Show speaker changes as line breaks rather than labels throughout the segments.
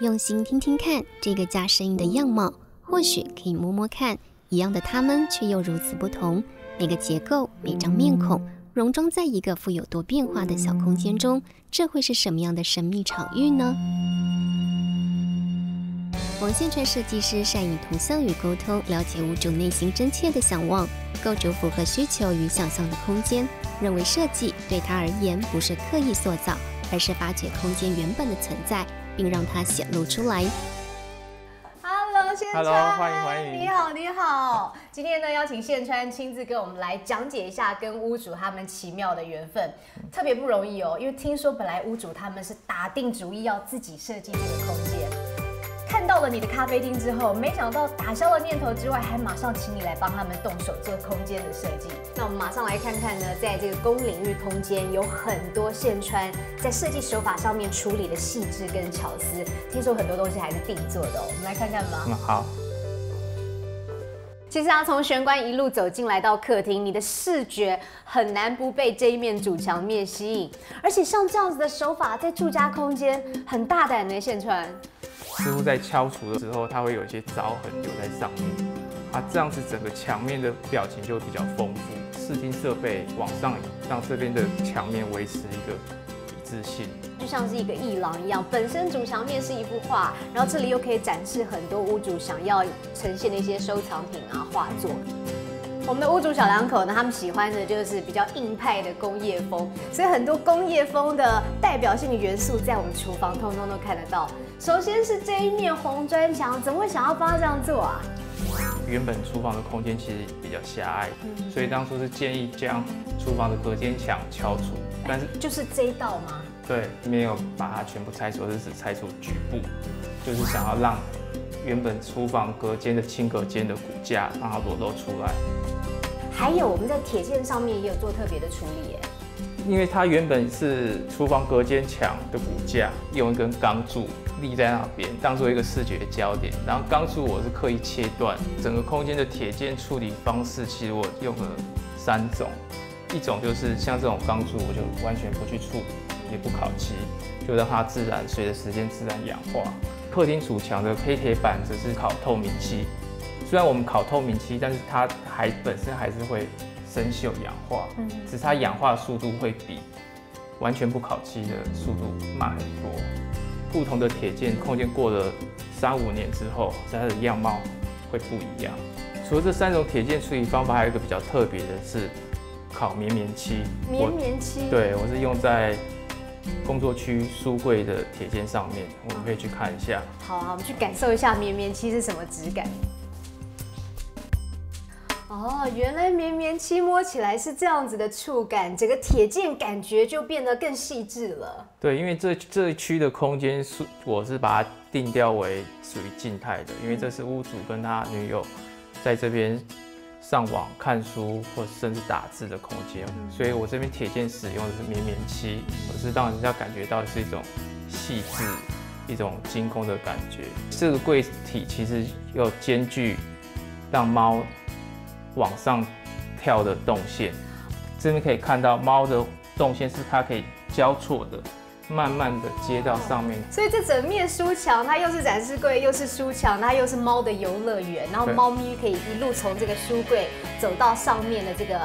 用心听听看这个加声音的样貌，或许可以摸摸看，一样的他们却又如此不同。每个结构，每张面孔，融装在一个富有多变化的小空间中，这会是什么样的神秘场域呢？王献川设计师善于图像与沟通，了解屋主内心真切的向往，构筑符合需求与想象的空间。认为设计对他而言不是刻意塑造，而是发掘空间原本的存在。并让它显露出来。
Hello，
欢迎欢迎。
你好，你好。今天呢，邀请线川亲自跟我们来讲解一下跟屋主他们奇妙的缘分，特别不容易哦。因为听说本来屋主他们是打定主意要自己设计这个空间。看到了你的咖啡厅之后，没想到打消了念头之外，还马上请你来帮他们动手做空间的设计。那我们马上来看看呢，在这个公领域空间有很多线穿在设计手法上面处理的细致跟巧思。听说很多东西还是定做的，哦我们来看看吧。
嗯，好。
其实啊，从玄关一路走进来到客厅，你的视觉很难不被这一面主墙面吸引。而且像这样子的手法，在住家空间很大胆的线穿。
似乎在敲除的时候，它会有一些凿痕留在上面，啊，这样子整个墙面的表情就会比较丰富。视听设备往上移，让这边的墙面维持一个一致性，
就像是一个艺廊一样。本身主墙面是一幅画，然后这里又可以展示很多屋主想要呈现的一些收藏品啊、画作。我们的屋主小两口呢，他们喜欢的就是比较硬派的工业风，所以很多工业风的代表性的元素在我们厨房通通都看得到。首先是这一面红砖墙，怎么会想要帮他这样做啊？
原本厨房的空间其实比较狭隘，所以当初是建议将厨房的隔间墙敲除，
但是就是这一道吗？
对，没有把它全部拆除，是只拆除局部，就是想要让。原本厨房隔间的轻隔间的骨架让它裸露出来，
还有我们在铁件上面也有做特别的处理耶。
因为它原本是厨房隔间墙的骨架，用一根钢柱立在那边，当做一个视觉焦点。然后钢柱我是刻意切断，整个空间的铁件处理方式其实我用了三种，一种就是像这种钢柱，我就完全不去触，也不烤漆，就让它自然随着时间自然氧化。客厅主墙的黑铁板则是烤透明漆，虽然我们烤透明漆，但是它还本身还是会生锈氧化，只是它氧化速度会比完全不烤漆的速度慢很多。不同的铁件空间过了三五年之后，它的样貌会不一样。除了这三种铁件处理方法，还有一个比较特别的是烤绵绵漆。
绵绵漆，
对我是用在。工作区书柜的铁件上面，我们可以去看一下。
好啊，我们去感受一下绵绵漆是什么质感。哦，原来绵绵漆摸起来是这样子的触感，整个铁件感觉就变得更细致了。
对，因为这这一区的空间是，我是把它定调为属于静态的，因为这是屋主跟他女友在这边。上网看书或甚至打字的空间，所以我这边铁件使用的是绵绵漆，我是让人家感觉到是一种细致、一种精工的感觉。这个柜体其实要兼具让猫往上跳的动线，这边可以看到猫的动线是它可以交错的。慢慢的接到上面，
所以这整面书墙，它又是展示柜，又是书墙，它又是猫的游乐园，然后猫咪可以一路从这个书柜走到上面的这个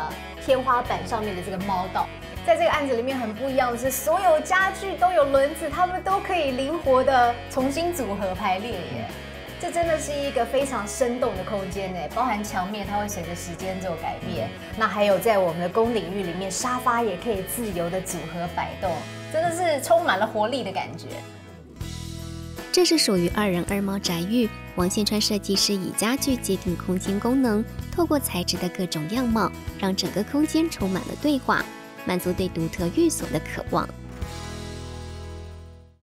天花板上面的这个猫道。在这个案子里面很不一样的是，所有家具都有轮子，它们都可以灵活的重新组合排列耶。这真的是一个非常生动的空间呢，包含墙面它会随着时间做改变，那还有在我们的公领域里面，沙发也可以自由的组合摆动。真的是充满了活力的感觉。
这是属于二人二猫宅域，王献川设计师以家具界定空间功能，透过材质的各种样貌，让整个空间充满了对话，满足对独特寓所的渴望。